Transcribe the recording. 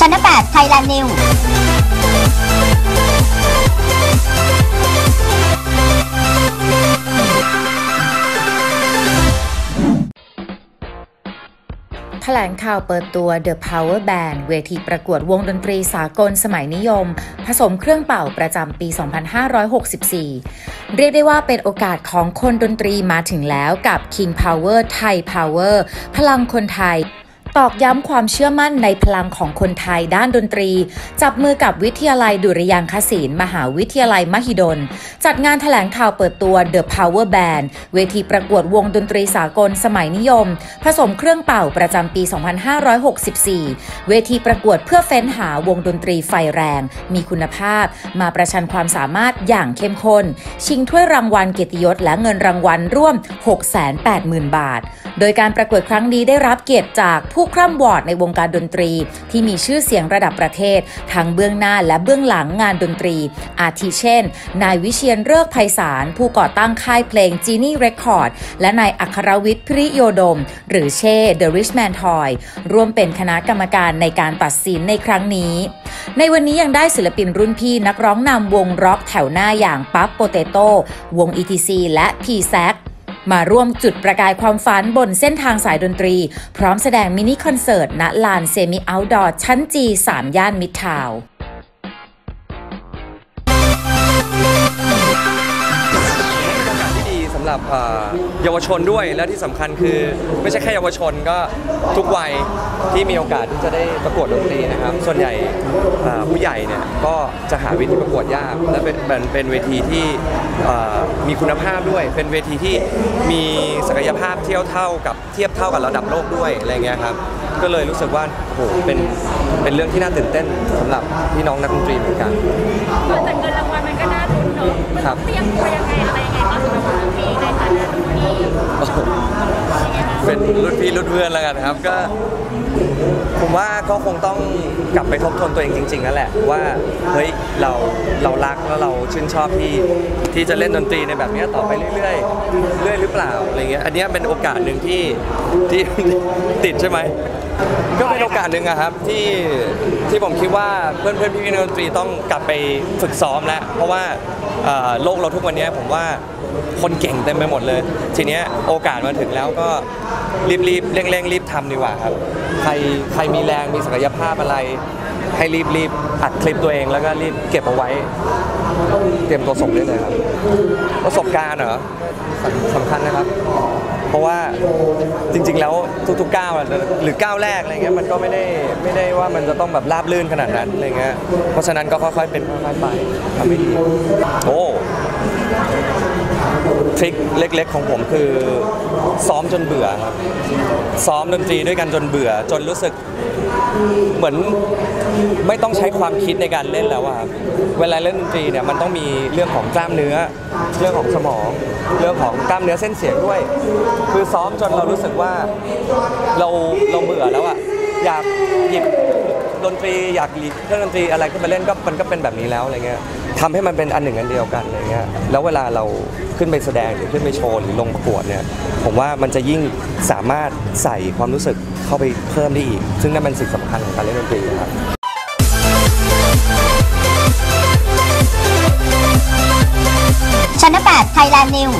ชั้น8ไทยแลนด์นิวแถลงข่าวเปิดตัว The Power Band เวทีประกวดวงดนตรีสากลสมัยนิยม ผสมเครื่องเป่าประจำปี 2564 เรียกได้ว่าเป็นโอกาสของคนดนตรีมาถึงแล้วกับ King Power Thai Power พลังคนไทย ตอกย้ำความเชื่อมั่นในพลังของคนไทยด้านดนตรี จับมือกับวิทยาลัยดุริยางคศิลป์มหาวิทยาลัยมหิดล จัดงานแถลงข่าวเปิดตัว The Power Band เวทีประกวดวงดนตรีสากลสมัยนิยม ผสมเครื่องเป่าประจำปี 2564 เวทีประกวดเพื่อเฟ้นหาวงดนตรีไฟแรง มีคุณภาพ มาประชันความสามารถอย่างเข้มข้น ชิงถ้วยรางวัลเกียรติยศและเงินรางวัลร่วม 680,000 บาท โดยการประกวดครั้งนี้ได้รับเกียรติจากผู้คร่ำวอร์ดในวงการดนตรี ที่มีชื่อเสียงระดับประเทศ ทั้งเบื้องหน้าและเบื้องหลังงานดนตรี อาทิเช่น นายวิเชียนเลิกไพศาลผู้ก่อตั้งค่ายเพลง Genie Record และนายอัครวิทย์พริโยดม หรือเช่ The Richman Toy ร่วมเป็นคณะกรรมการในการตัดสินในครั้งนี้ ในวันนี้ยังได้ศิลปินรุ่นพี่นักร้องนำวงร็อกแถวหน้าอย่างปั๊บโปเตโต้วง ETC และ p s a c มาร่วมจุดประกายความฝันบนเส้นทางสายดนตรี พร้อมแสดงมินิคอนเสิร์ตณลาน semi-outdoor ชั้น G3ย่านมิดทาวน์ ที่ดีสำหรับเอ่อเยาวชนด้วยและที่สำคัญคือไม่ใช่แค่เยาวชนก็ทุกวัยที่มีโอกาสที่จะได้ประกวดดนตรีนะครับ ส่วนใหญ่เอ่อผู้ใหญ่เนี่ยก็จะหาเวทีประกวดยากและเป็นเป็นเป็นเวทีที่เอ่อมีคุณภาพด้วย เป็นเวทีที่มีศักยภาพเทียบเท่ากับเทียบเท่ากับระดับโลกด้วยอะไรเงี้ยครับก็เลยรู้สึกว่าโหเป็นเป็นเรื่องที่น่าตื่นเต้นสำหรับพี่น้องนักดนตรีเหมือนกันแต่เงินรางวัลมันก็น่าลุ้นเนอะมันครับเตรียม รุ่นพี่รุ่นเพื่อนแล้วกันครับก็ ผมว่าก็คงต้องกลับไปทบทวนตัวเองจริงๆนั่นแหละว่าเฮ้ยเราเรารักแล้วเราชื่นชอบที่ที่จะเล่นดนตรีในแบบนี้ต่อไปเรื่อยๆเรื่อยหรือเปล่าอะไรเงี้ยอันนี้เป็นโอกาสหนึ่งที่ที่ติดใช่ไหมก็เป็นโอกาสหนึ่งอะครับที่ที่ผมคิดว่าเพื่อนเพื่อนๆพี่ๆนักดนตรีต้องกลับไปฝึกซ้อมแล้วเพราะว่า โลกเราทุกวันนี้ผมว่าคนเก่งเต็มไปหมดเลย ทีเนี้ยโอกาสมาถึงแล้วก็รีบรีบๆเร่งเร่งๆรีบทำดีกว่าครับ ใครใครมีแรงมีศักยภาพอะไร ให้รีบรีบอัดคลิปตัวเองแล้วก็รีบเก็บเอาไว้ เตรียมตัวส่งได้เลยครับ ประสบการณ์เหรอสำคัญนะครับ เพราะว่าจริง ๆ แล้วทุกๆก้าวอะหรือก้าวแรกอะไรเงี้ยมันก็ไม่ได้ไม่ได้ว่ามันจะต้องแบบราบลื่นขนาดนั้นอะไรเงี้ยเพราะฉะนั้นก็ค่อยๆเป็นค่อยๆไปทำให้ดีโอ้ ทริคเล็ก ๆ ของผมคือซ้อมจนเบื่อครับซ้อมดนตรีด้วยกันจนเบื่อ จนรู้สึกเหมือนไม่ต้องใช้ความคิดในการเล่นแล้วอะครับเวลาเล่นดนตรีเนี่ยมันต้องมีเรื่องของกล้ามเนื้อ เรื่องของสมอง เรื่องของกล้ามเนื้อเส้นเสียงด้วย คือซ้อมจนเรารู้สึกว่าเราเราเบื่อแล้วอะอยากหยิบดนตรีอยากหยิบเครื่องดนตรีอะไรขึ้นมาเล่นก็มันก็เป็นแบบนี้แล้วอะไรเงี้ย ทำให้มันเป็นอันหนึ่งอันเดียวกันอะไรเงี้ยแล้วเวลาเราขึ้นไปแสดงหรือขึ้นไปโชว์หรือลงประกวดเนี่ยผมว่ามันจะยิ่งสามารถใส่ความรู้สึกเข้าไปเพิ่มได้อีก ซึ่งนั่นเป็นสิ่งสำคัญของการเล่นดนตรีครับชั้น8ไทยแลนด์นิว